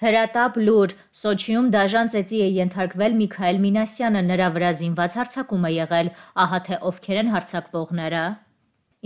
Հրատապ լուր Սոչիում դաժան ծեծի է ենթարկվել Միքայել Մինասյանը, նրա վրա զինված հարձակում է եղել, ահա թե ովքեր են հարձակվողները։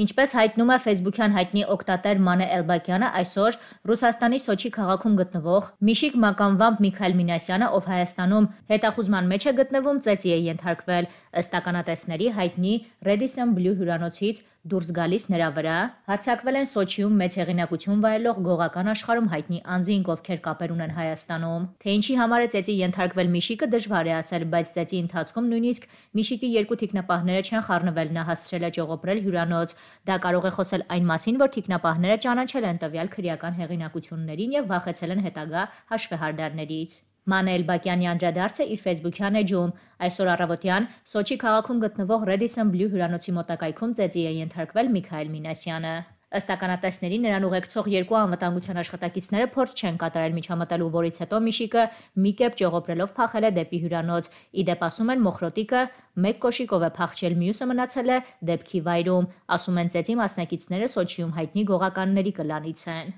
Ինչպես հայտնում է Facebook-յան հայտնի օգտատեր Մանե Էլբակյանը, այսօր Ռուսաստանի Սոչի քաղաքում գտնվող Միշիկ մականվամբ Միքայել Մինասյանը, ով Հայաստանում հետախուզման մեջ է գտնվում, ծեծի է ենթարկվել ըստ ականատեսների հայտնի Radisson Blu հյուրանոցից դուրս գալիս նրա վրա հարձակվել են Սոչիում մեծ հեղինակություն վայելող գողական աշխարհում հայտնի անձինք, ովքեր կապեր ունեն Հայաստանում։ Թե ինչի համար է ծեծի ենթարկվել Միշիկը դժվար է ասել, բայց ծեծի ընթացքում նույնիսկ Միշիկի երկու թիկնապահները չեն խառնվել, նա հասցրել է ճողոպրել հյուրանոց։ Դա կարող է խոսել այն մասին, որ թիկնապահները ճանաչել են տվյալ քրեական հեղինակություններին եւ վախեցել են հետագա հաշվեհարդարներից։ Մանել Բակյանի անդրադարձը իր Facebook-յան էջում այսօր առավոտյան Սոչի քաղաքում գտնվող Radisson Blu հյուրանոցի մոտակայքում ծեծի է ենթարկվել Միքայել Մինասյանը։ Ըստ ականատեսների նրան ուղեկցող երկու անվտանգության աշխատակիցները փորձ չեն կատարել միջամտելու, որից հետո Միշիկը մի կերպ ճողոպրելով փախել է դեպի հյուրանոց։ Իդեպ ասում են Մոխրոտիկը մեկ կոշիկով է փախչել, մյուսը մնացել է դեպքի վայրում։ Ասում են ծեծի մասնակիցները Սոչիում հայտնի գողականների կլանից են։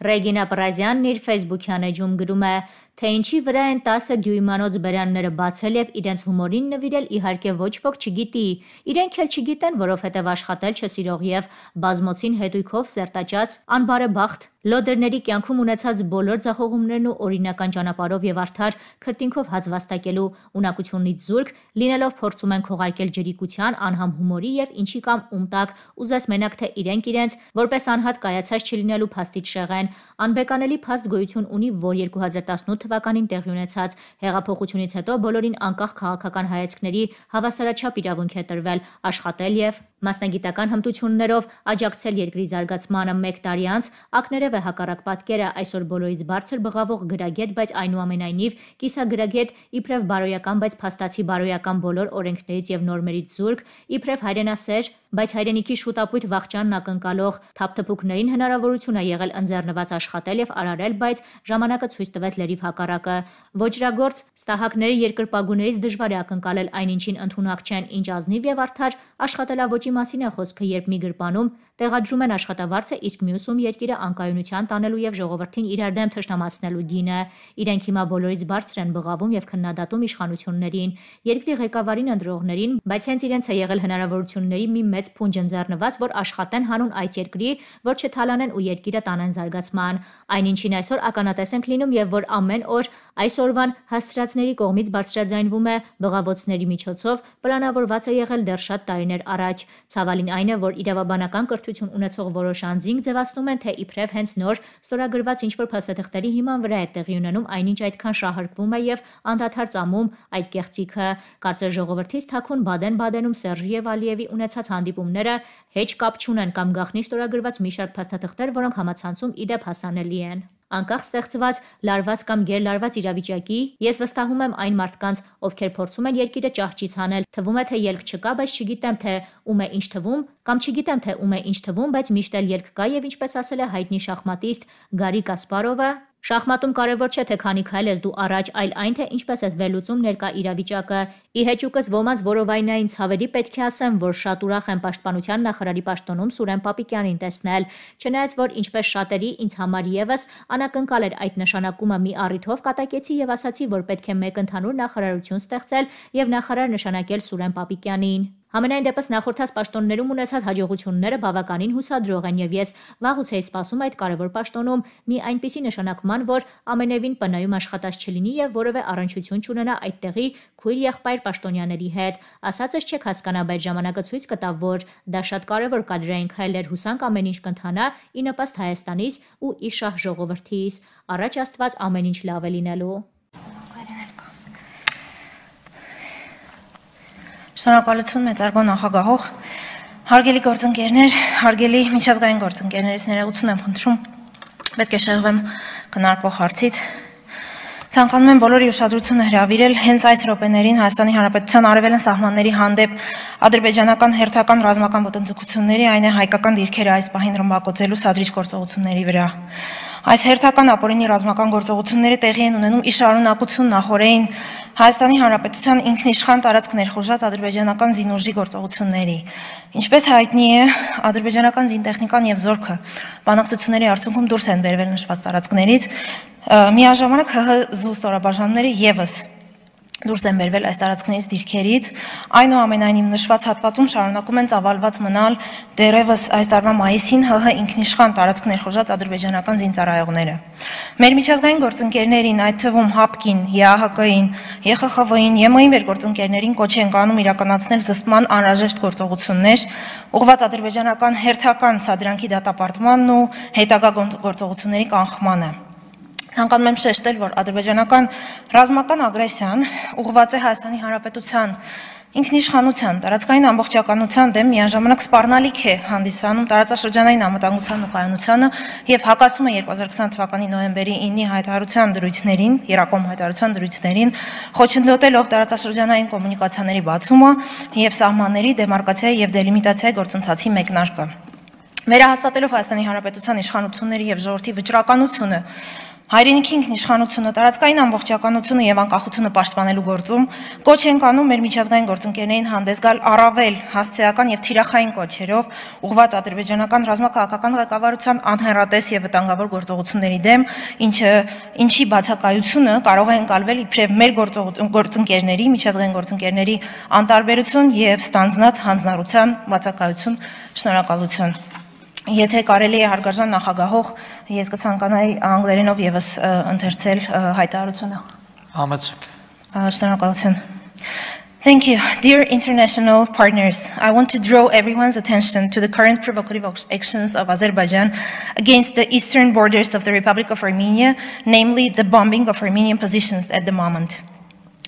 Ռեգինա Պրազյանն իր Facebook-յան էջում գրում է, թե ինչի վրա են 10 դյույմանոց բերանները բացել եւ իրենց հումորին նվիրել իհարկե ոչ ոք չգիտի։ Իրենք էլ չգիտեն, որովհետեւ աշխատել չսիրող եւ բազմոցին հետույքով սերտաճած անբարեբախտ լոդերների կյանքում ունեցած բոլոր ձախողումներն ու օրինական ճանապարհով եւ արդար քրտինքով հաց վաստակելու ունակությունից զուրկ լինելով փորձում են քողարկել ջրիկության, անհամ հումորի եւ ինչի կամ ումտակ ուզես մենակ թե իրենք իրենց որպես անհատ կայացած չլինելու փաստից շեղեն անբեկանելի փաստ գոյություն ունի, որ 2018 թվականին տեղի ունեցած հեղափոխությունից հետո բոլորին անկախ քաղաքական հայացքների հավասարաչափ իրավունք է տրվել աշխատել եւ մասնագիտական հմտություններով աջակցել երկրի զարգացմանը 1 տարի անց ակներև է հակառակ պատկերը այսօր բոլորից բարձր բղավող գրագետ, բայց այնուամենայնիվ կիսագրագետ իբրև բարոյական, բայց փաստացի բարոյական բոլոր օրենքներից եւ նորմերից զուրկ, իբրև հայրենասեր, բայց հայրենիքի շուտապույտ վաղճանն ակնկալող թափթփուկներին հնարավորություն է եղել ընձեռնված աշխատել եւ արարել, բայց ժամանակը ցույց տվեց լրիվ հակառակը։ Ոչրագործ ստահակների երկրպագուներից դժվար է ակնկալել այնինչին ընդունակ չեն, ինչ ազնիվ եւ արդար աշխատելավոճի մասին է խոսքը, երբ մի գրպանում տեղադրում են աշխատավարձը, իսկ մյուսում երկիրը անկայունության տանելու եւ ժողովրդին իրար դեմ թշնամացնելու գինը։ Իրենք հիմա բոլորից բարձր են բղավում եւ քննադատում իշխանություններին, երկրի ղեկավարին ընտրողներին, բայց հենց իրենց է եղել հնարավորությունների մի մեծ փունջ ընձեռնված, որ աշխատեն հանուն այս երկրի, որ չթալանեն ու երկիրը տանեն զարգացման։ Այնինչին այսօր ականատես ենք լինում եւ որ ամեն օր այսօրվան հասցրածների կողմից բարձրաձայնվում է բղավոցների միջոցով, պլանավորված է եղել դեռ շատ տարիներ առաջ։ Ցավալին այն է, որ իրավաբանական կրթություն ունեցող որոշ անձինք ձևացնում են, թե իբրև հենց նոր ստորագրված ինչ-որ փաստաթղթերի հիման վրա է տեղի ունենում այնինչ այդքան շահարկվում է եւ անդադար ծամում այդ կեղծիքը։ Կարծես ժողովրդից թաքուն Բադեն-Բադենում Սերժի եւ Ալիևի ունեցած հանդիպումները հեչ կապ չունեն կամ գախնի ստորագրված մի շարք փաստաթղթեր, որոնք համացանցում իդեպ հասանելի են անկախ ստեղծված լարված կամ գերլարված իրավիճակի, ես վստահում եմ այն մարդկանց, ովքեր փորձում են երկիրը ճահճից հանել, թվում է թե ելք չկա, բայց չգիտեմ թե ում է ինչ թվում, կամ չգիտեմ թե ում է ինչ թվում, բայց միշտ էլ ելք կա եւ ինչպես ասել է հայտնի շախմատիստ Գարի Կասպարովը, Շախմատում կարևոր չէ թե քանի քայլ ես դու առաջ, այլ այն թե ինչպես ես վերլուծում ներկա իրավիճակը։ Ի հեճուկս ոմանց որովայնային ցավերի պետք է ասեմ, որ շատ ուրախ եմ Պաշտպանության նախարարի պաշտոնում Սուրեն Պապիկյանին տեսնել։ Չնայած որ ինչպես շատերի ինձ համար եւս անակնկալ էր այդ նշանակումը մի առիթով կատակեցի եւ ասացի, որ պետք է մեկ ընդհանուր նախարարություն ստեղծել եւ նախարար նշանակել Սուրեն Պապիկյանին։ Համենայն դեպս նախորդած պաշտոններում ունեցած հաջողությունները բավականին հուսադրող են եւ ես վաղուց էի սպասում այդ կարևոր պաշտոնում մի այնպիսի նշանակման, որ ամենևին պնայում աշխատած չլինի եւ որևէ առնչություն չունենա այդտեղի քույր եղբայր պաշտոնյաների հետ։ Ասածս չեք հասկանա, բայց ժամանակը ցույց կտա, որ դա շատ կարևոր կադրային քայլ էր հուսանք ամեն ինչ կընթանա ի նպաստ Հայաստանից ու իշահ ժողովրդից։ Առաջ Աստված ամեն ինչ լավ է լինելու։ Շնորհակալություն մեծարգո նախագահող։ Հարգելի գործընկերներ, հարգելի միջազգային գործընկերներից ներողություն եմ խնդրում։ Պետք է շեղվեմ քննարկվող հարցից։ Ցանկանում եմ բոլորի ուշադրությունը հրավիրել հենց այս րոպեներին Հայաստանի Հանրապետության արևելյան սահմանների հանդեպ ադրբեջանական հերթական ռազմական ոտնձգությունների, այն է հայկական դիրքերը այս պահին ռմբակոծելու սադրիչ գործողությունների վրա։ Այս հերթական ապօրինի ռազմական գործողությունները տեղի են ունենում ի շարունակություն նախորդին Հայաստանի Հանրապետության ինքնիշխան տարածք ներխուժած ադրբեջանական զինուժի գործողությունների։ Ինչպես հայտնի է, ադրբեջանական զինտեխնիկան եւ զորքը բանակցությունների արդյունքում դուրս են բերվել նշված տարածքներից, միաժամանակ ՀՀ զուստորաբաժանումները եւս դուրս են բերվել այս տարածքներից դիրքերից, այնուամենայնիվ նշված հատվածում շարունակում են ծավալված մնալ դերևս այս տարվա մայիսին ՀՀ ինքնիշխան տարածք ներխոժած ադրբեջանական զինծառայողները։ Մեր միջազգային գործընկերներին, այդ թվում ՀԱՊԿ-ին, ԵԱՀԿ-ին, ԵԽԽՎ-ին, ԵՄ-ի մեր գործընկերներին կոչ են կանում իրականացնել զսպման անհրաժեշտ գործողություններ, ուղղված ադրբեջանական հերթական սադրանքի դատապարտմանն ու հետագա գործողությունների կանխմանը։ Ցանկանում եմ շեշտել, որ ադրբեջանական ռազմական ագրեսիան ուղղված է Հայաստանի Հանրապետության ինքնիշխանության, տարածքային ամբողջականության դեմ միաժամանակ սպառնալիք է հանդիսանում տարածաշրջանային անվտանգության ու կայունությանը եւ հակասում է 2020 թվականի նոյեմբերի 9-ի հայտարարության դրույթներին, Երակոմ հայտարարության դրույթներին, խոչընդոտելով տարածաշրջանային կոմունիկացիաների բացումը եւ սահմանների դեմարկացիայի եւ դելիմիտացիայի գործընթացի մեկնարկը։ Վերահաստատելով Հայաստանի Հանրապետության իշխանությունների եւ ժողովրդի վճռականությունը Հայրենիքի ինքնիշխանությունը, տարածքային ամբողջականությունը եւ անկախությունը պաշտպանելու գործում կոչ են կանում մեր միջազգային գործընկերներին հանդես գալ առավել հասցեական եւ թիրախային կոչերով ուղղված ադրբեջանական ռազմաքաղաքական ղեկավարության անհերատես եւ վտանգավոր գործողությունների դեմ, ինչը ինչի բացակայությունը կարող է ընկալվել իբրև մեր գործընկերների, միջազգային գործընկերների անտարբերություն եւ ստանձնած հանձնառության բացակայություն։ Շնորհակալություն։ Եթե կարելի է հարգարժան նախագահող, ես կցանկանայի անգլերենով եւս ընթերցել հայտարարությունը։ Համեցեք։ Շնորհակալություն։ Thank you. Dear international partners, I want to draw everyone's attention to the current provocative actions of Azerbaijan against the eastern borders of the Republic of Armenia, namely the bombing of Armenian positions at the moment.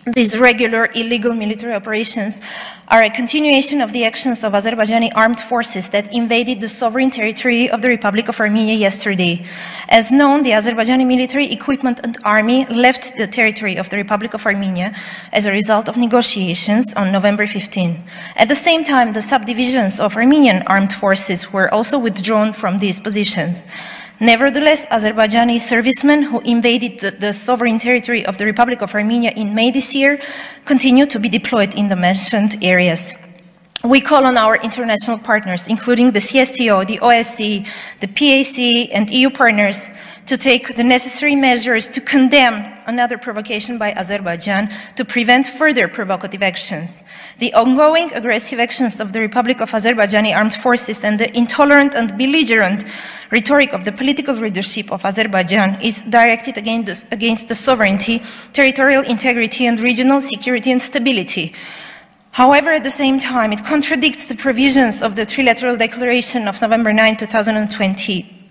These regular illegal military operations are a continuation of the actions of Azerbaijani armed forces that invaded the sovereign territory of the Republic of Armenia yesterday. As known, the Azerbaijani military equipment and army left the territory of the Republic of Armenia as a result of negotiations on November 15. At the same time, the subdivisions of Armenian armed forces were also withdrawn from these positions. Nevertheless, Azerbaijani servicemen who invaded the, the, sovereign territory of the Republic of Armenia in May this year continue to be deployed in the mentioned areas. We call on our international partners, including the CSTO, the OSCE, the PAC, and EU partners, to take the necessary measures to condemn another provocation by Azerbaijan to prevent further provocative actions. The ongoing aggressive actions of the Republic of Azerbaijani armed forces and the intolerant and belligerent rhetoric of the political leadership of Azerbaijan is directed against the, sovereignty, territorial integrity, and regional security and stability. However, at the same time, it contradicts the provisions of the Trilateral Declaration of November 9, 2020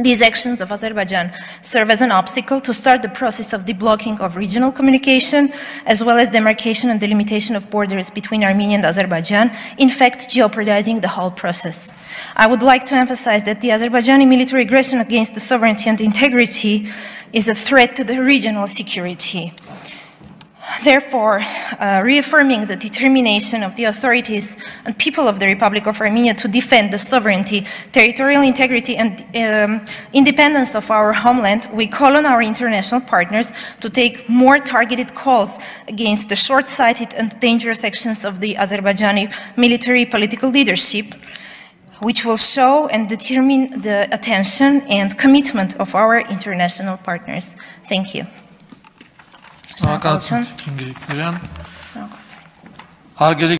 these actions of Azerbaijan serve as an obstacle to start the process of deblocking of regional communication, as well as demarcation and delimitation of borders between Armenia and Azerbaijan, in fact jeopardizing the whole process. I would like to emphasize that the Azerbaijani military aggression against the sovereignty and integrity is a threat to the regional security. Therefore, uh, reaffirming the determination of the authorities and people of the Republic of Armenia to defend the sovereignty, territorial integrity, and um, independence of our homeland, we call on our international partners to take more targeted calls against the short-sighted and dangerous actions of the Azerbaijani military political leadership, which will show and determine the attention and commitment of our international partners. Thank you. Շնորհակալություն Ինգրիդ Նուրյան։ Հարգելի